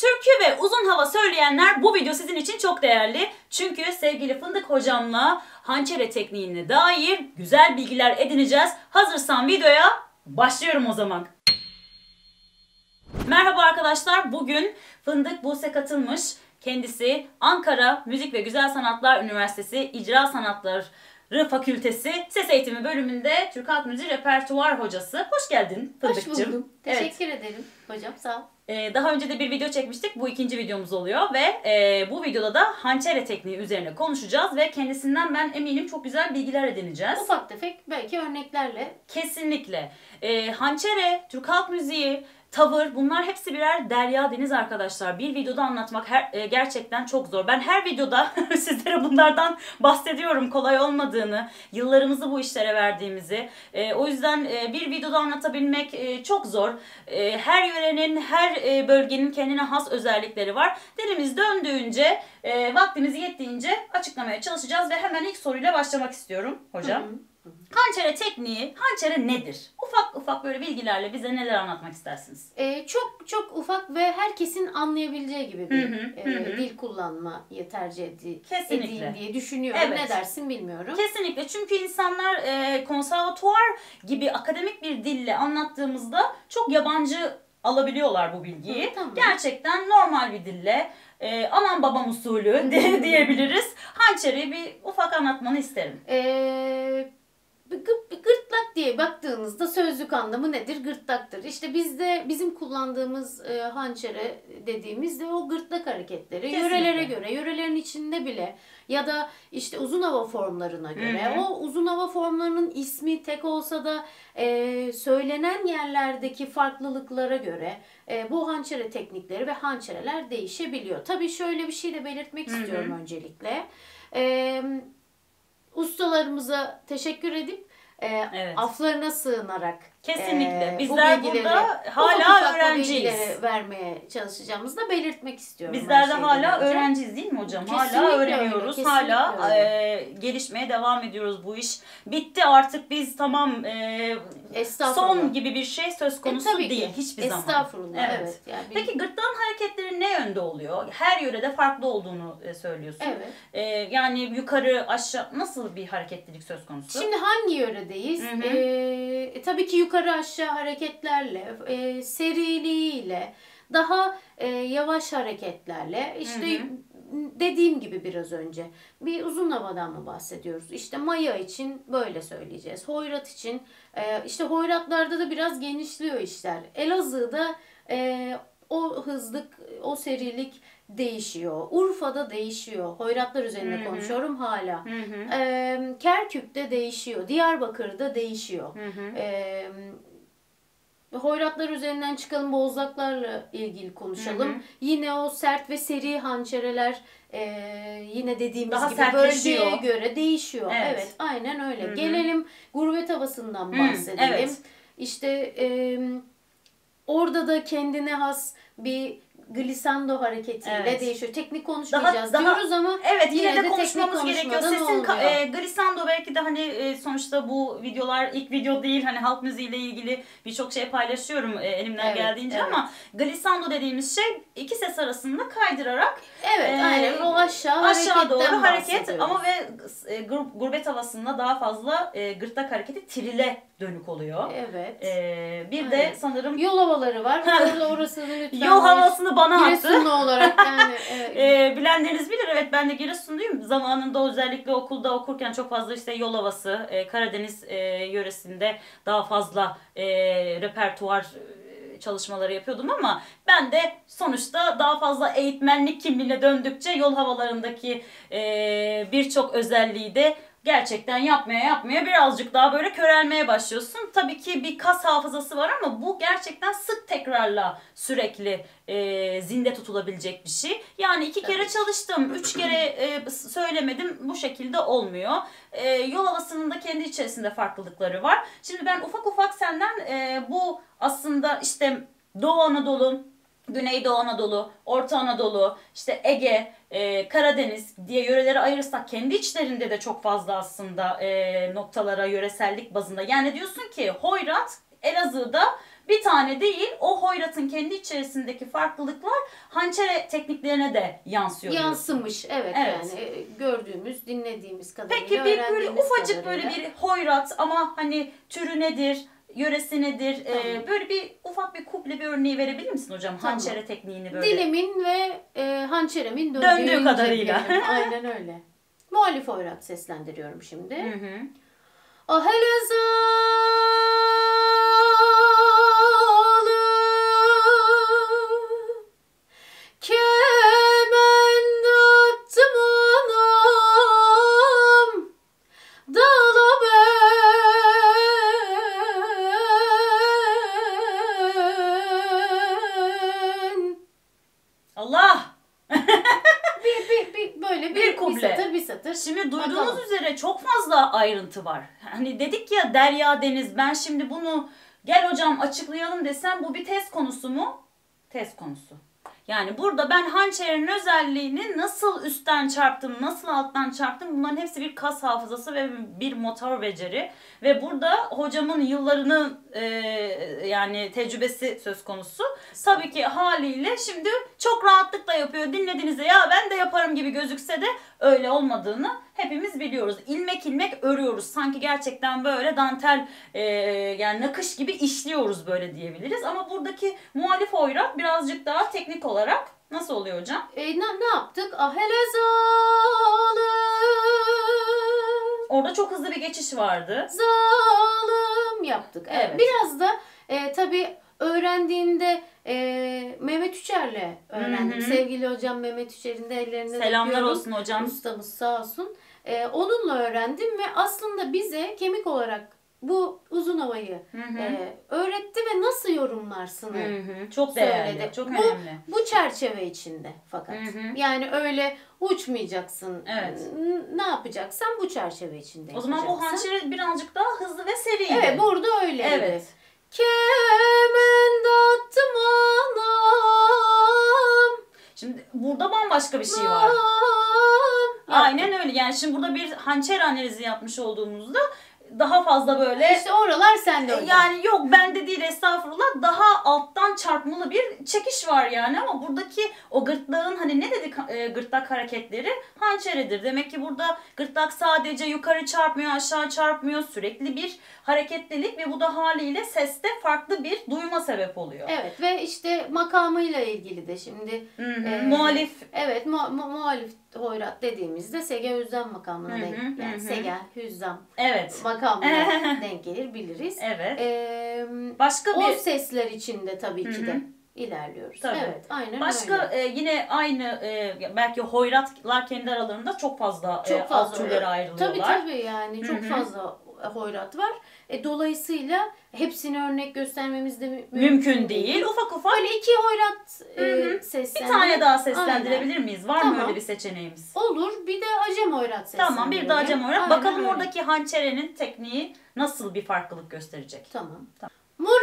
Türkü ve uzun hava söyleyenler bu video sizin için çok değerli. Çünkü sevgili Fındık hocamla hançere tekniğine dair güzel bilgiler edineceğiz. Hazırsan videoya başlıyorum o zaman. Merhaba arkadaşlar. Bugün Fındık Buse katılmış. Kendisi Ankara Müzik ve Güzel Sanatlar Üniversitesi İcra Sanatları Fakültesi Ses Eğitimi bölümünde Türk Halk Müziği Repertuar Hocası. Hoş geldin Fındık'cığım. Hoş buldum. Evet. Teşekkür ederim hocam sağ ol. Ee, daha önce de bir video çekmiştik. Bu ikinci videomuz oluyor ve e, bu videoda da hançere tekniği üzerine konuşacağız ve kendisinden ben eminim çok güzel bilgiler edineceğiz. Ufak tefek belki örneklerle Kesinlikle. Ee, hançere, Türk halk müziği, tavır bunlar hepsi birer derya deniz arkadaşlar. Bir videoda anlatmak her, e, gerçekten çok zor. Ben her videoda sizlere bunlardan bahsediyorum kolay olmadığını, yıllarımızı bu işlere verdiğimizi. E, o yüzden e, bir videoda anlatabilmek e, çok zor. E, her yörenin, her e, bölgenin kendine has özellikleri var. Dilimiz döndüğünce, e, vaktimiz yettiğince açıklamaya çalışacağız ve hemen ilk soruyla başlamak istiyorum hocam. Hı hı. Hançere tekniği, hançere nedir? Ufak ufak böyle bilgilerle bize neler anlatmak istersiniz? Ee, çok çok ufak ve herkesin anlayabileceği gibi bir Hı hı, e, hı dil kullanmayı tercih edi, Kesinlikle. edeyim diye düşünüyorum. Evet. Ne dersin bilmiyorum. Kesinlikle çünkü insanlar e, konservatuvar gibi akademik bir dille anlattığımızda çok yabancı alabiliyorlar bu bilgiyi. Hı, tamam. Gerçekten normal bir dille, e, anam babam usulü diyebiliriz. Hançeri bir ufak anlatmanı isterim. Ee, bir gırtlak diye baktığınızda sözlük anlamı nedir? Gırtlaktır. İşte bizde bizim kullandığımız e, hançere dediğimiz de o gırtlak hareketleri. Kesinlikle. Yörelere göre, yörelerin içinde bile ya da işte uzun hava formlarına göre. Hı hı. O uzun hava formlarının ismi tek olsa da e, söylenen yerlerdeki farklılıklara göre e, bu hançere teknikleri ve hançereler değişebiliyor. Tabii şöyle bir şey de belirtmek Hı hı. istiyorum öncelikle. E, ustalarımıza teşekkür edip e, Evet. aflarına sığınarak Kesinlikle. e, bu Bizler bilgileri, burada hala bu öğrenciyiz. vermeye çalışacağımızı da belirtmek istiyorum. Bizler de hala önce. öğrenciyiz değil mi hocam? Kesinlikle hala öyle, öğreniyoruz. kesinlikle hala öyle. e, gelişmeye devam ediyoruz bu iş. Bitti artık biz tamam e, son gibi bir şey söz konusu E, tabii ki. değil hiçbir zaman. Estağfurullah. Evet. Evet. Yani bir- Peki gırtlağın hareketleri ne yönde oluyor? Her yörede farklı olduğunu e, söylüyorsun. Evet. E, yani yukarı aşağı nasıl bir hareketlilik söz konusu? Şimdi hangi yöredeyiz? Hı hı. Ee, e, tabii ki yukarı aşağı hareketlerle, e, seriliğiyle, daha e, yavaş hareketlerle, işte Hı hı. dediğim gibi biraz önce bir uzun havadan mı bahsediyoruz? İşte maya için böyle söyleyeceğiz. Hoyrat için, e, işte hoyratlarda da biraz genişliyor işler. Elazığ'da e, o hızlık, o serilik değişiyor. Urfa'da değişiyor. Hoyratlar üzerine Hı hı. konuşuyorum hala. Hı hı. Ee, Kerkük'te değişiyor. Diyarbakır'da değişiyor. Hı hı. Ee, hoyratlar üzerinden çıkalım, bozlaklarla ilgili konuşalım. Hı hı. Yine o sert ve seri hançereler e, yine dediğimiz Daha gibi bölgeye göre değişiyor. Evet. Evet, aynen öyle. Hı hı. Gelelim gurbet havasından Hı, bahsedelim. evet. İşte e, orada da kendine has bir glissando hareketiyle Evet. değişiyor. Teknik konuşmayacağız daha- diyoruz ama Evet yine, Yine de, de konuşmamız gerekiyor. Sesin e, glissando belki de hani e, sonuçta bu videolar ilk video değil. Hani halk müziğiyle ilgili birçok şey paylaşıyorum e, elimden Evet, geldiğince evet. ama glissando dediğimiz şey iki ses arasında kaydırarak Evet Ee, aynen o aşağı, aşağı doğru hareket ama ve e, gur- gurbet havasında daha fazla e, gırtlak hareketi trile dönük oluyor. Evet. E, bir de Aynen. sanırım Yol havaları var. Orada orasını lütfen. yol havasını bana attı. Giresunlu olarak yani. Evet. E, bilenleriniz bilir evet ben de Giresunluyum. Zamanında özellikle okulda okurken çok fazla işte yol havası e, Karadeniz e, yöresinde daha fazla e, repertuar e, çalışmaları yapıyordum ama ben de sonuçta daha fazla eğitmenlik kimliğine döndükçe yol havalarındaki e, birçok özelliği de gerçekten yapmaya yapmaya birazcık daha böyle körelmeye başlıyorsun. Tabii ki bir kas hafızası var ama bu gerçekten sık tekrarla sürekli e, zinde tutulabilecek bir şey. Yani iki kere Tabii. çalıştım, üç kere e, söylemedim bu şekilde olmuyor. E, yol havasının da kendi içerisinde farklılıkları var. Şimdi ben ufak ufak senden e, bu aslında işte Doğu Anadolu, Güneydoğu Anadolu, Orta Anadolu, işte Ege, e, Karadeniz diye yöreleri ayırırsak kendi içlerinde de çok fazla aslında e, noktalara yöresellik bazında. Yani diyorsun ki Hoyrat Elazığ'da bir tane değil o hoyratın kendi içerisindeki farklılıklar hançere tekniklerine de yansıyor. Yansımış evet, Evet. yani e, gördüğümüz, dinlediğimiz kadarıyla Peki bir böyle ufacık böyle kadarıyla. bir hoyrat ama hani türü nedir, yöresi nedir? Ee, Tamam. böyle bir ufak bir kuple bir örneği verebilir misin hocam? Tamam. Hançere tekniğini böyle. Dilimin ve e, hançeremin döndüğü, Döndüğü kadarıyla. Aynen öyle. Muhalif hoyrat seslendiriyorum şimdi. Hı hı. Ah bir, bir, böyle bir, Bir bir, kuple. satır bir satır. Şimdi duyduğunuz Bakalım. üzere çok fazla ayrıntı var. Hani dedik ya derya deniz ben şimdi bunu gel hocam açıklayalım desem bu bir test konusu mu? Test konusu. Yani burada ben hançerin özelliğini nasıl üstten çarptım, nasıl alttan çarptım bunların hepsi bir kas hafızası ve bir motor beceri. Ve burada hocamın yıllarını e, yani tecrübesi söz konusu. Tabii ki haliyle şimdi çok rahatlıkla yapıyor. Dinlediğinizde ya ben de yaparım gibi gözükse de öyle olmadığını hepimiz biliyoruz. İlmek ilmek örüyoruz. Sanki gerçekten böyle dantel e, yani nakış gibi işliyoruz böyle diyebiliriz. Ama buradaki muhalif oyrak birazcık daha teknik olarak nasıl oluyor hocam? E, ne, ne yaptık? Ah hele zalim Orada çok hızlı bir geçiş vardı. zalim yaptık. Evet. Evet. Biraz da e, tabii öğrendiğinde e, Mehmet Üçer'le öğrendim. Hı hı. Sevgili hocam Mehmet Üçer'in de ellerine Selamlar olsun hocam. Ustamız sağ olsun. E, onunla öğrendim ve aslında bize kemik olarak bu uzun havayı Hı hı. e, öğretti ve nasıl yorumlarsını Hı hı. Çok değerli, söyledi. çok Bu- önemli. bu çerçeve içinde fakat. Hı hı. Yani öyle uçmayacaksın. Evet. Ne yapacaksan bu çerçeve içinde O zaman bu hançeri birazcık daha hızlı ve seriydi. Evet burada öyleydi. Evet. Kement attım anam. Şimdi burada bambaşka bir şey var. Anam. Aynen öyle. Yani şimdi burada bir hançer analizi yapmış olduğumuzda daha fazla böyle İşte oralar sende hocam. yani yok bende değil estağfurullah daha alttan çarpmalı bir çekiş var yani ama buradaki o gırtlağın hani ne dedik e, gırtlak hareketleri hançeredir. Demek ki burada gırtlak sadece yukarı çarpmıyor aşağı çarpmıyor sürekli bir hareketlilik ve bu da haliyle seste farklı bir duyma sebep oluyor. Evet ve işte makamıyla ilgili de şimdi Hı hı. Ee, Muhalif Evet mu- mu- muhalif hoyrat dediğimizde sege hüzzam makamına Hı denk yani hı hı. sege hüzzam evet makamına denk gelir biliriz. evet Ee, başka o bir sesler içinde tabii ki de ilerliyoruz. Tabii. Evet aynen Başka öyle. e, yine aynı e, belki hoyratlar kendi aralarında çok fazla, Çok e, fazla alt türlere ayrılıyorlar. Tabii tabii yani çok Hı hı. fazla hoyrat var. E, dolayısıyla hepsini örnek göstermemiz de mü- Mümkün değil. Ufak ufak Böyle iki hoyrat e, hı. bir seslendir- tane daha seslendirebilir miyiz? Var mı Tamam. öyle bir seçeneğimiz? Olur. Bir de acem hoyrat seslendirelim. Tamam bir daha acem olarak. Aynen Bakalım öyle. oradaki hançerenin tekniği nasıl bir farklılık gösterecek? Tamam. Tamam. Muradı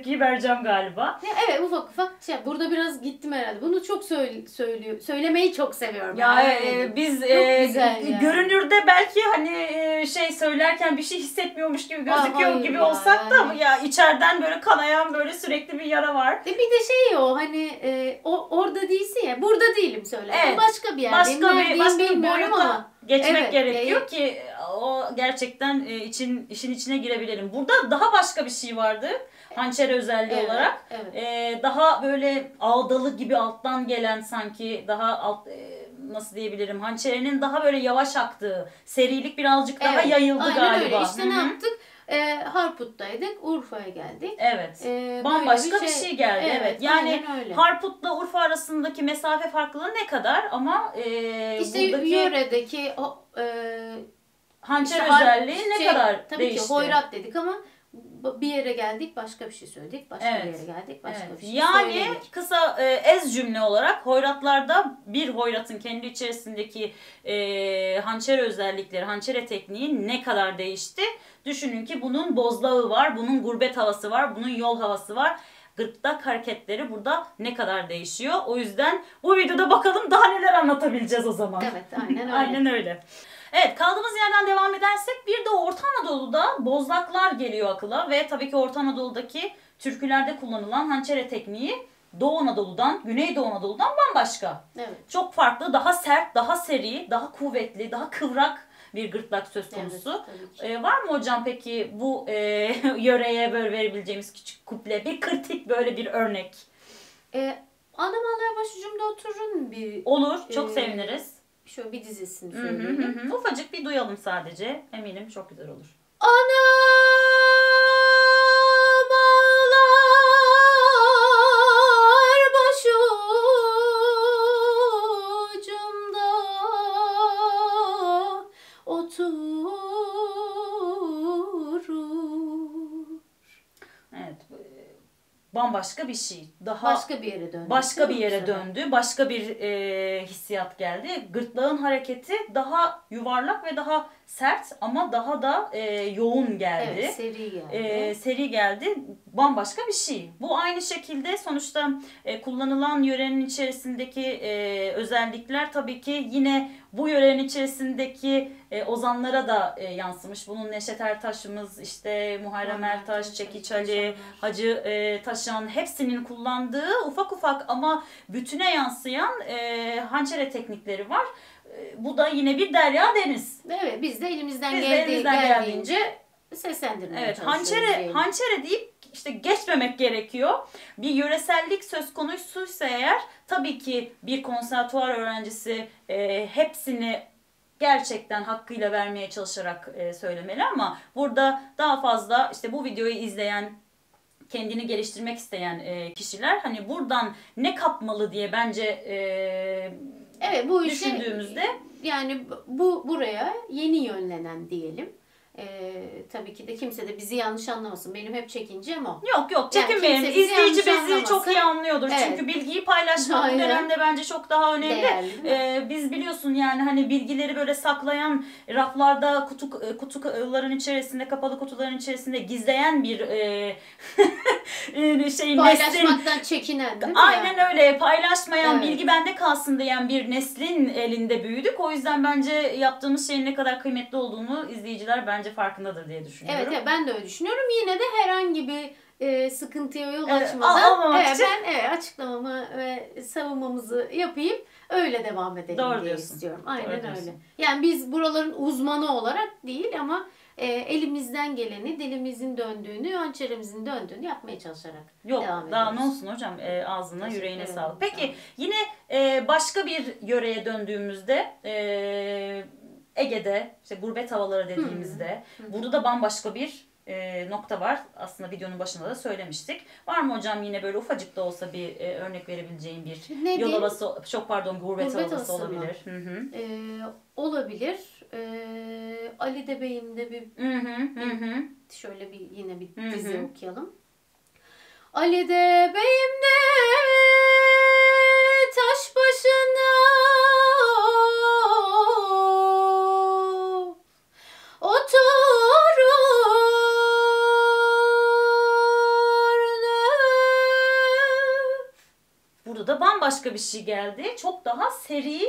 tepkiyi vereceğim galiba. Ya evet ufak ufak şey burada biraz gittim herhalde. Bunu çok söyle, söylüyor. Söylemeyi çok seviyorum. Ya e, biz Çok e, güzel yani. görünürde belki hani e, şey söylerken bir şey hissetmiyormuş gibi gözüküyor hayır gibi ya, olsak da yani. ya içeriden böyle kanayan böyle sürekli bir yara var. E bir de şey o hani e, o orada değilsin ya. Burada değilim söyle. Evet. Başka bir yerdeyim. Başka bir başka bir boyuta geçmek Evet, gerekiyor e, ki o gerçekten e, için işin içine girebilelim. Burada daha başka bir şey vardı. Hançer özelliği Evet, olarak. evet. E, daha böyle ağdalı gibi alttan gelen sanki daha alt e, nasıl diyebilirim hançerinin daha böyle yavaş aktığı serilik birazcık daha Evet, yayıldı aynen galiba. öyle. İşte ne Hı hı. yaptık? E, Harput'taydık. Urfa'ya geldik. Evet. E, Bambaşka böyle bir şey, geldi. Evet. Yani aynen öyle. Harput'la Urfa arasındaki mesafe farklılığı ne kadar ama e, işte buradaki yöredeki o, e, hançer işte özelliği ne şey, kadar tabii değişti? ki hoyrat dedik ama bir yere geldik başka bir şey söyledik. Başka Evet. bir yere geldik başka Evet. bir şey Yani söyledik. kısa e, ez cümle olarak hoyratlarda bir hoyratın kendi içerisindeki e, hançer özellikleri, hançere tekniği ne kadar değişti? Düşünün ki bunun bozlağı var, bunun gurbet havası var, bunun yol havası var. Gırtlak hareketleri burada ne kadar değişiyor? O yüzden bu videoda bakalım daha neler anlatabileceğiz o zaman. Evet aynen öyle. Aynen öyle. Evet kaldığımız yerden devam edersek bir de Orta Anadolu'da bozlaklar geliyor akıla ve tabii ki Orta Anadolu'daki türkülerde kullanılan hançere tekniği Doğu Anadolu'dan, Güneydoğu Anadolu'dan bambaşka. Evet. Çok farklı, daha sert, daha seri, daha kuvvetli, daha kıvrak bir gırtlak söz Evet, konusu. ki. Ee, var mı hocam peki bu e, yöreye böyle verebileceğimiz küçük kuple, bir kritik böyle bir örnek? Ee, Anam Ağlar başucumda oturun bir Olur, çok Ee, seviniz. Şöyle bir dizisini Hı hı hı hı. Ufacık bir duyalım sadece. Eminim çok güzel olur. Anam Bambaşka bir şey. Daha Başka bir yere döndü. başka bir yere döndü. Başka bir e, hissiyat geldi. Gırtlağın hareketi daha yuvarlak ve daha sert ama daha da e, yoğun geldi. Evet seri geldi. e, seri geldi. Bambaşka bir şey. Bu aynı şekilde sonuçta e, kullanılan yörenin içerisindeki e, özellikler tabii ki yine bu yörenin içerisindeki e, ozanlara da e, yansımış. Bunun Neşet Ertaş'ımız, işte Muharrem Ertaş, Çekiç Ali. Hacı e, Taşan hepsinin kullandığı ufak ufak ama bütüne yansıyan e, hançere teknikleri var. E, bu da yine bir derya deniz. Evet biz de elimizden Biz de geldiği, elimizden geldiğince seslendirmeye Evet, çalışıyoruz hançere diyelim. hançere deyip işte geçmemek gerekiyor. Bir yöresellik söz konusuysa eğer tabii ki bir konservatuvar öğrencisi e, hepsini gerçekten hakkıyla vermeye çalışarak e, söylemeli ama burada daha fazla işte bu videoyu izleyen kendini geliştirmek isteyen e, kişiler hani buradan ne kapmalı diye bence e, Evet bu düşündüğümüzde yani bu buraya yeni yönlenen diyelim. Ee, tabii ki de kimse de bizi yanlış anlamasın. Benim hep çekincem o. Yok yok Yani çekinmeyin. bizi İzleyici bizi çok anlamasın. iyi anlıyordur. Evet. Çünkü bilgiyi paylaşmak bu Aynen. dönemde bence çok daha önemli. Değerli? Ee, biz biliyorsun yani hani bilgileri böyle saklayan raflarda kutu kutuların içerisinde kapalı kutuların içerisinde gizleyen bir e, e, neslin Paylaşmaktan çekinen değil mi? Aynen öyle paylaşmayan Evet. bilgi bende kalsın diyen bir neslin elinde büyüdük. O yüzden bence yaptığımız şeyin ne kadar kıymetli olduğunu izleyiciler bence farkındadır diye düşünüyorum. Evet, evet ben de öyle düşünüyorum. Yine de herhangi bir e, sıkıntıya yol Evet, açmadan evet, için. ben evet, açıklamamı ve savunmamızı yapayım öyle devam edelim Doğru diye diyorsun. istiyorum. Doğru Aynen diyorsun. öyle. Yani biz buraların uzmanı olarak değil ama e, elimizden geleni, dilimizin döndüğünü, hançerimizin döndüğünü yapmaya çalışarak Yok devam daha ediyoruz. ne olsun hocam e, ağzına Teşekkür yüreğine ederim, sağlık. sağ Peki olun. yine e, başka bir yöreye döndüğümüzde e, Ege'de işte gurbet havaları dediğimizde burada da bambaşka bir e, nokta var. Aslında videonun başında da söylemiştik. Var mı hocam yine böyle ufacık da olsa bir e, örnek verebileceğin bir Ne yol havası çok pardon gurbet, Gurbet havası olabilir. Hı hı. E, olabilir. E, Ali de Bey'imde bir Hı hı hı hı. Şöyle bir yine bir Hı hı. dizi okuyalım. Ali de beyim bambaşka bir şey geldi. Çok daha seri,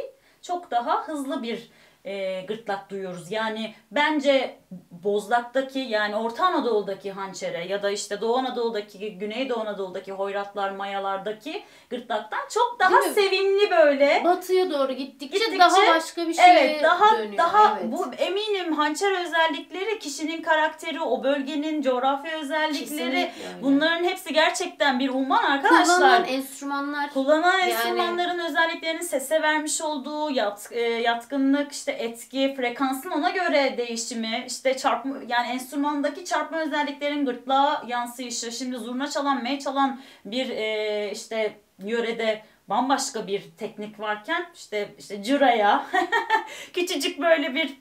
çok daha hızlı bir e, gırtlak duyuyoruz. Yani bence Bozlak'taki yani Orta Anadolu'daki hançere ya da işte Doğu Anadolu'daki, Güneydoğu Anadolu'daki hoyratlar, mayalardaki gırtlaktan çok daha Değil mi? sevimli böyle. Batıya doğru gittikçe, Gittikçe, daha başka bir şeye Evet daha dönüyor. daha evet. bu eminim hançer özellikleri kişinin karakteri, o bölgenin coğrafya özellikleri bunların hepsi gerçekten bir umman arkadaşlar. Kullanılan enstrümanlar Kullanılan Yani- enstrümanların özelliklerinin sese vermiş olduğu yat, e, yatkınlık, işte etki, frekansın ona göre değişimi, işte çarpma yani enstrümandaki çarpma özelliklerin gırtlağa yansıyışı şimdi zurna çalan, mey çalan bir e, işte yörede bambaşka bir teknik varken işte işte cıraya küçücük böyle bir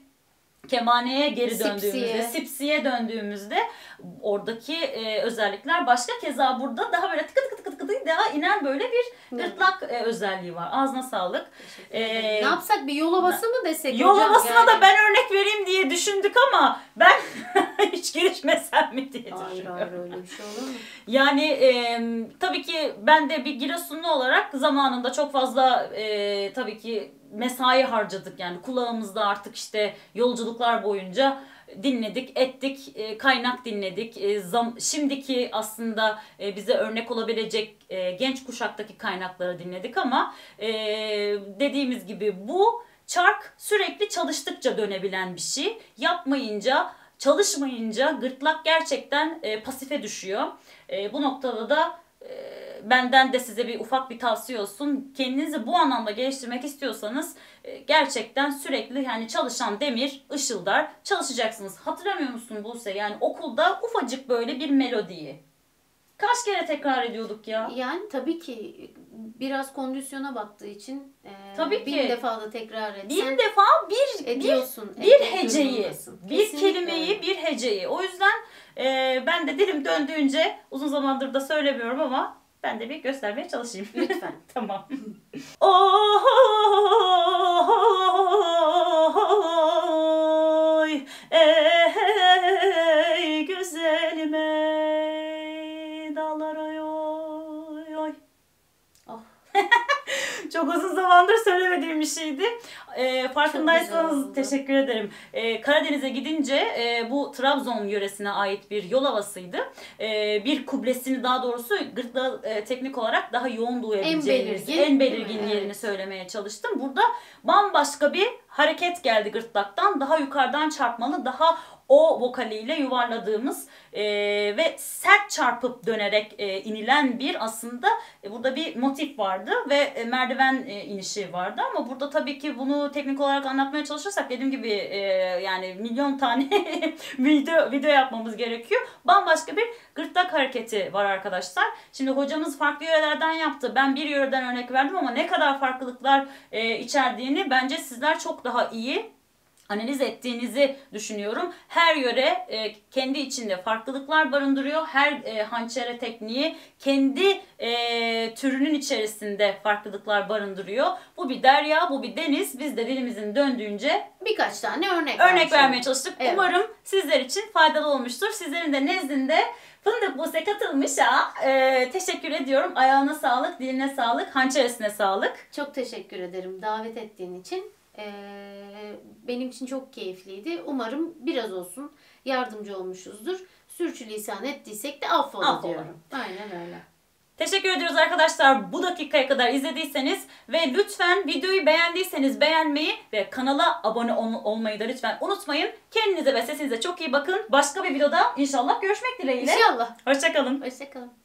kemaneye geri döndüğümüzde, Sipsiye. sipsiye döndüğümüzde oradaki e, özellikler başka. Keza burada daha böyle tıkı tıkı tıkı tıkı tıkı daha inen böyle bir gırtlak e, özelliği var. Ağzına sağlık. Ee, ne yapsak bir yol havası mı desek Yol hocam? havasına Yani- da ben örnek vereyim diye düşündük ama ben hiç girişmesem mi diye Hayır düşünüyorum. hayır öyle bir şey olur mu? Yani e, tabii ki ben de bir Giresunlu olarak zamanında çok fazla e, tabii ki mesai harcadık. Yani kulağımızda artık işte yolculuklar boyunca dinledik, ettik, e, kaynak dinledik. E, zam, şimdiki aslında e, bize örnek olabilecek genç kuşaktaki kaynakları dinledik ama dediğimiz gibi bu çark sürekli çalıştıkça dönebilen bir şey. Yapmayınca, çalışmayınca gırtlak gerçekten pasife düşüyor. Bu noktada da benden de size bir ufak bir tavsiye olsun. Kendinizi bu anlamda geliştirmek istiyorsanız e, gerçekten sürekli yani çalışan demir ışıldar çalışacaksınız. Hatırlamıyor musun Buse? Yani okulda ufacık böyle bir melodiyi. Kaç kere tekrar ediyorduk ya? Yani tabii ki biraz kondisyona baktığı için e, Tabii bin ki. defa da tekrar etsen Bir defa bir bir ediyorsun. bir etmek heceyi, zorundasın. bir Kesinlikle kelimeyi, bir heceyi. O yüzden e, ben de dilim döndüğünce uzun zamandır da söylemiyorum ama ben de bir göstermeye çalışayım. Lütfen. tamam. Oy Çok uzun zamandır söylemediğim bir şeydi. Ee, farkındaysanız teşekkür ederim. Ee, Karadeniz'e gidince e, bu Trabzon yöresine ait bir yol havasıydı. Ee, bir kublesini daha doğrusu gırtlağı e, teknik olarak daha yoğun duyabileceğiniz, belirgin, en belirgin yerini Evet. söylemeye çalıştım. Burada bambaşka bir hareket geldi gırtlaktan. Daha yukarıdan çarpmalı, daha o vokaliyle yuvarladığımız e, ve sert çarpıp dönerek e, inilen bir aslında e, burada bir motif vardı ve e, merdiven e, inişi vardı ama burada tabii ki bunu teknik olarak anlatmaya çalışırsak dediğim gibi e, yani milyon tane video video yapmamız gerekiyor. Bambaşka bir gırtlak hareketi var arkadaşlar. Şimdi hocamız farklı yörelerden yaptı. Ben bir yöreden örnek verdim ama ne kadar farklılıklar e, içerdiğini bence sizler çok daha iyi analiz ettiğinizi düşünüyorum. Her yöre e, kendi içinde farklılıklar barındırıyor. Her e, hançere tekniği kendi e, türünün içerisinde farklılıklar barındırıyor. Bu bir derya, bu bir deniz. Biz de dilimizin döndüğünce Birkaç tane örnek örnek vermeye çalıştık. Evet. Umarım sizler için faydalı olmuştur. Sizlerin de nezdinde Fındık Buse katılmış ha. E, teşekkür ediyorum. Ayağına sağlık, diline sağlık, hançeresine sağlık. Çok teşekkür ederim davet ettiğin için. Ee, benim için çok keyifliydi. Umarım biraz olsun yardımcı olmuşuzdur. Sürçülisan ettiysek de affola, Affola. diyorum. Aynen öyle. Teşekkür ediyoruz arkadaşlar bu dakikaya kadar izlediyseniz ve lütfen videoyu beğendiyseniz beğenmeyi ve kanala abone ol- olmayı da lütfen unutmayın. Kendinize ve sesinize çok iyi bakın. Başka bir videoda inşallah görüşmek dileğiyle. İnşallah. Hoşçakalın. Hoşçakalın.